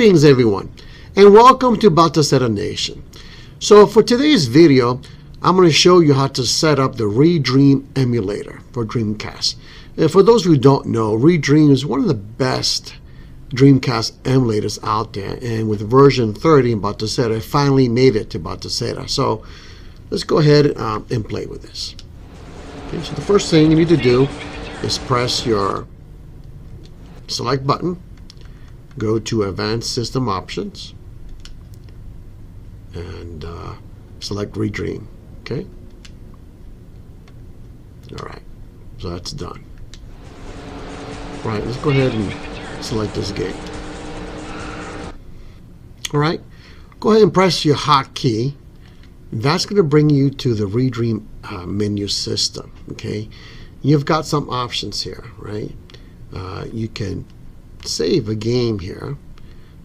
Greetings everyone and welcome to Batocera Nation. So for today's video, I'm going to show you how to set up the Redream emulator for Dreamcast. And for those who don't know, Redream is one of the best Dreamcast emulators out there and with version 30 in Batocera, finally made it to Batocera. So let's go ahead um, and play with this. Okay, so the first thing you need to do is press your select button, go to Advanced System Options, and uh, select Redream. Okay. All right. So that's done. All right. Let's go ahead and select this game. All right. Go ahead and press your hotkey. That's going to bring you to the Redream uh, menu system. Okay. You've got some options here, right? Uh, you can save a game here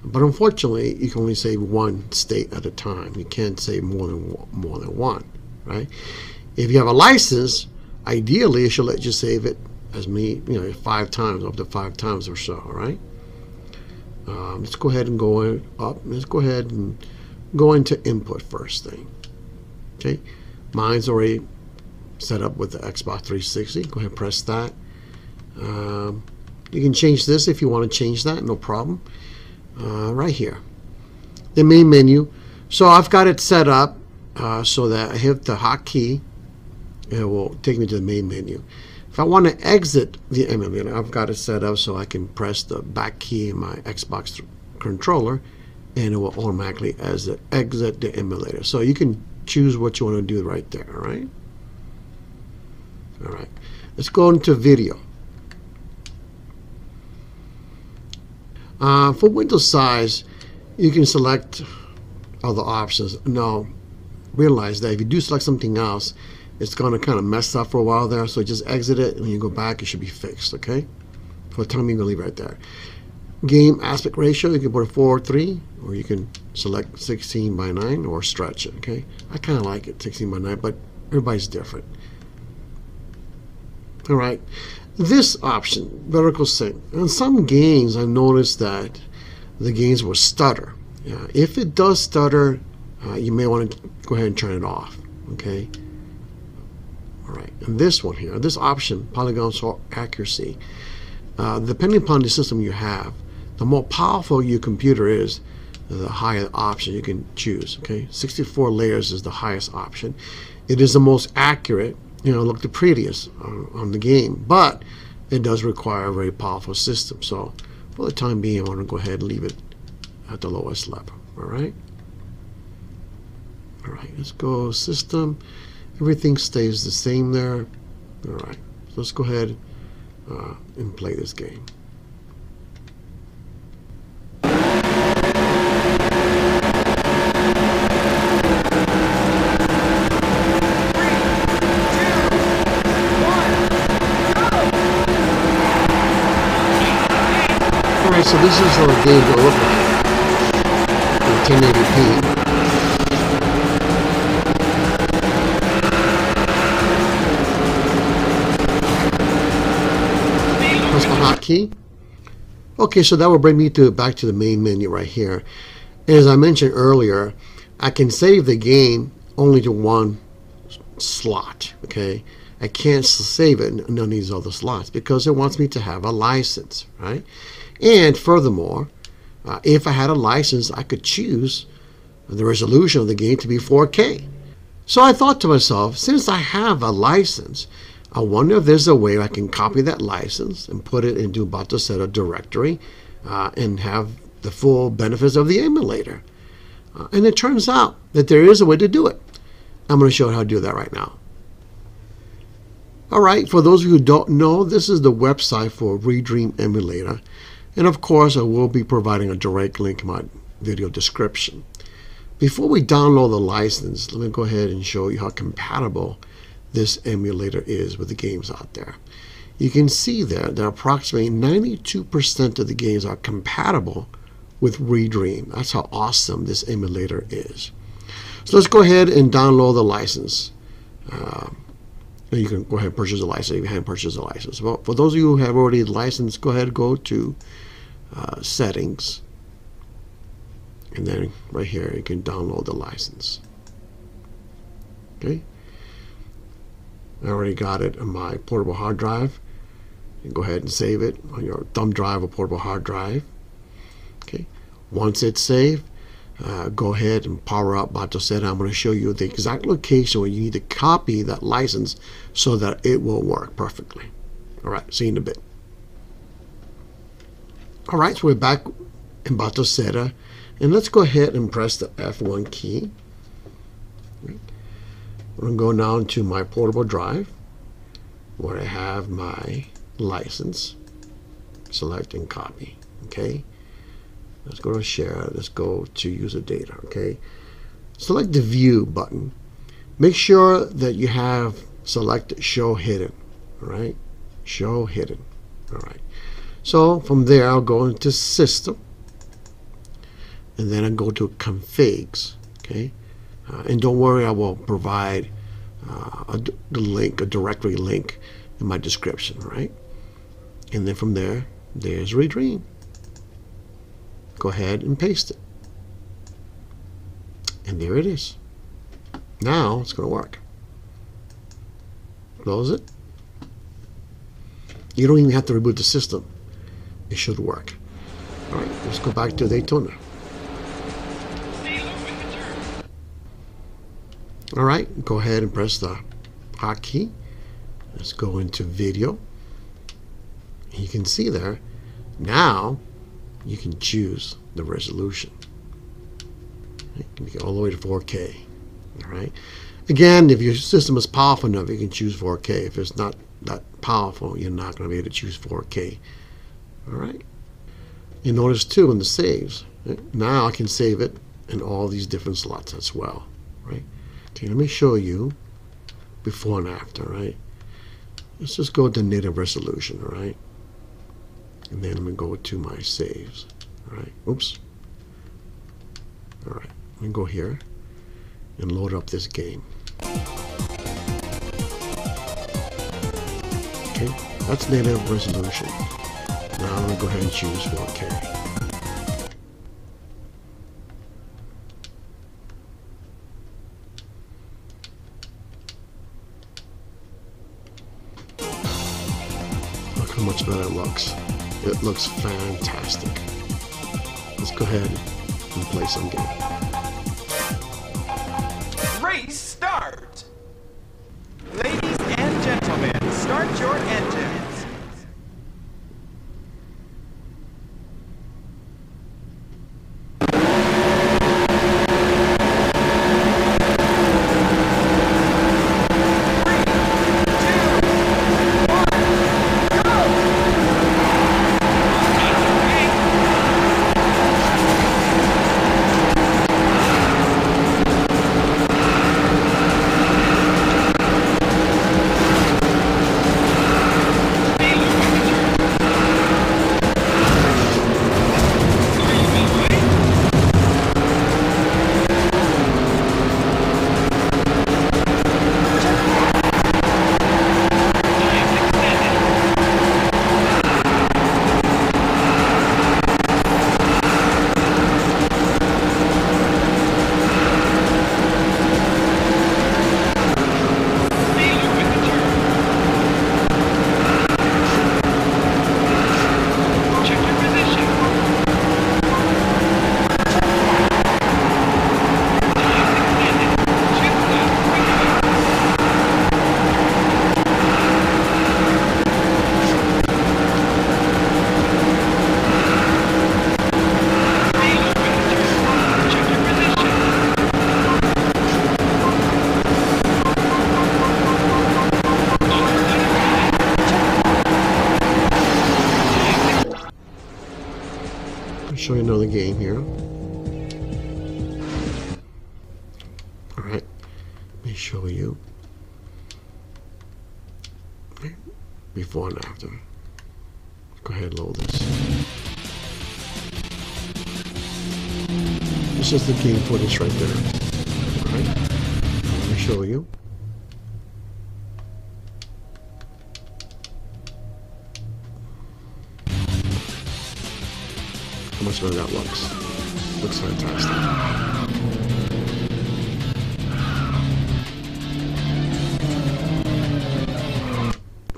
but unfortunately, you can only save one state at a time. You can't save more than more than one, right? If you have a license, ideally, it should let you save it as many, you know, five times, up to five times or so, right? Um, let's go ahead and go up. Let's go ahead and go into input first thing. Okay, mine's already set up with the Xbox 360. Go ahead and press that. Um, you can change this if you want to change that, no problem uh, right here, the main menu. So I've got it set up uh, so that I hit the hotkey, and it will take me to the main menu. If I want to exit the emulator, I've got it set up so I can press the back key in my Xbox controller and it will automatically exit, exit the emulator. So you can choose what you want to do right there, all right? All right, let's go into video. Uh, for window size, you can select other options. Now, realize that if you do select something else, it's going to kind of mess up for a while there. So just exit it. And when you go back, it should be fixed, okay? For the time, going to leave right there. Game aspect ratio, you can put a 4 or 3, or you can select 16 by 9 or stretch it, okay? I kind of like it, 16 by 9, but everybody's different. All right. This option, vertical sync, in some games I've noticed that the games will stutter. Yeah, if it does stutter, uh, you may want to go ahead and turn it off. Okay. All right. And this one here, this option, polygon accuracy, uh, depending upon the system you have, the more powerful your computer is, the higher option you can choose. Okay. 64 layers is the highest option. It is the most accurate you know, look the prettiest on, on, the game. But it does require a very powerful system. So for the time being, I want to go ahead and leave it at the lowest level. All right. All right, let's go system. Everything stays the same there. All right, so let's go ahead uh, and play this game. Alright, so this is how the game will look like in 1080p. Press the hotkey. Okay, so that will bring me to back to the main menu right here. And As I mentioned earlier, I can save the game only to one slot, okay? I can't save it in none of these other slots because it wants me to have a license, right? And furthermore, uh, if I had a license, I could choose the resolution of the game to be 4K. So I thought to myself, since I have a license, I wonder if there's a way I can copy that license and put it into Batocera directory uh, and have the full benefits of the emulator. Uh, and it turns out that there is a way to do it. I'm going to show you how to do that right now. All right, for those of you who don't know, this is the website for Redream Emulator. And of course, I will be providing a direct link in my video description. Before we download the license, let me go ahead and show you how compatible this emulator is with the games out there. You can see there that approximately 92% of the games are compatible with Redream. That's how awesome this emulator is. So let's go ahead and download the license. Uh, you can go ahead and purchase a license if you haven't purchased a license. Well, for those of you who have already licensed, go ahead and go to uh, settings and then right here you can download the license okay I already got it on my portable hard drive go ahead and save it on your thumb drive or portable hard drive okay once it's saved uh, go ahead and power up Batocera. I'm going to show you the exact location where you need to copy that license so that it will work perfectly. All right, see you in a bit. All right, so we're back in Batocera, and let's go ahead and press the F1 key. We're going to go down to my portable drive where I have my license. Select and copy. Okay. Let's go to share. Let's go to user data. Okay. Select the view button. Make sure that you have select show hidden. All right. Show hidden. All right. So from there, I'll go into system and then I go to configs. Okay. Uh, and don't worry, I will provide uh, a, the link, a directory link in my description, right? And then from there, there's Redream go ahead and paste it. And there it is. Now it's going to work. Close it. You don't even have to reboot the system. It should work. All right, let's go back to Daytona. All right, go ahead and press the hotkey. Let's go into video. You can see there, now you can choose the resolution. You can get all the way to 4K. All right. Again, if your system is powerful enough, you can choose 4K. If it's not that powerful, you're not going to be able to choose 4K. All right. You notice too in the saves. Now I can save it in all these different slots as well. Right. Okay. Let me show you before and after. Right. Let's just go to native resolution. Right and then I'm going to go to my saves. All right, oops. All right, going to go here and load up this game. Okay, that's native resolution. Now I'm going to go ahead and choose 4K. Look how much better it looks. It looks fantastic. Let's go ahead and play some game. Race start! Ladies and gentlemen, start your engines. Show you another game here. Alright, let me show you before and after. Go ahead and load this. This is the game footage right there. Alright, let me show you. How much better that looks. Looks fantastic.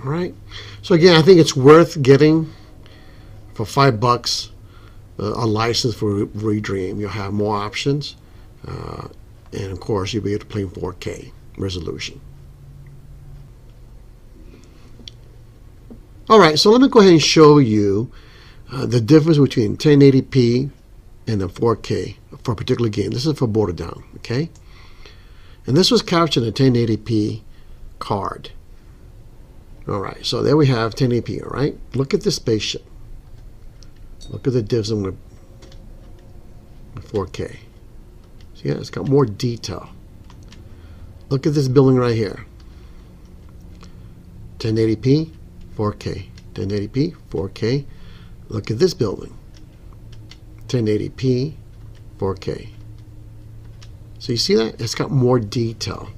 All right. So again, I think it's worth getting for five bucks uh, a license for Redream. You'll have more options, uh, and of course, you'll be able to play in 4K resolution. All right, so let me go ahead and show you uh, the difference between 1080p and the 4K for a particular game. This is for Border Down, okay? And this was captured in a 1080p card. All right, so there we have 1080p, all right? Look at the spaceship. Look at the difference in the 4K. See, yeah, it's got more detail. Look at this building right here. 1080p, 4K. 1080p, 4K. Look at this building. 1080p, 4K. So you see that? It's got more detail.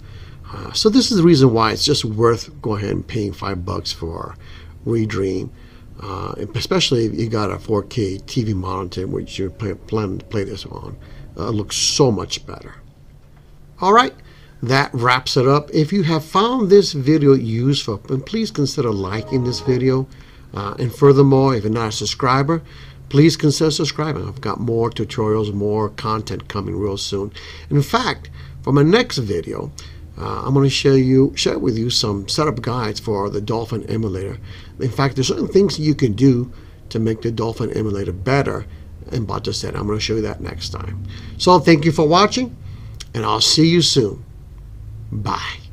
Uh, so this is the reason why it's just worth going ahead and paying five bucks for Redream. Uh, especially if you got a 4K TV monitor which you're planning to play this on. Uh, it looks so much better. All right, that wraps it up. If you have found this video useful, then please consider liking this video. Uh, and furthermore, if you're not a subscriber, please consider subscribing. I've got more tutorials, more content coming real soon. In fact, for my next video, uh, I'm going to show you, share with you some setup guides for the Dolphin emulator. In fact, there's certain things you can do to make the Dolphin emulator better And Batocera, I'm going to show you that next time. So thank you for watching, and I'll see you soon. Bye.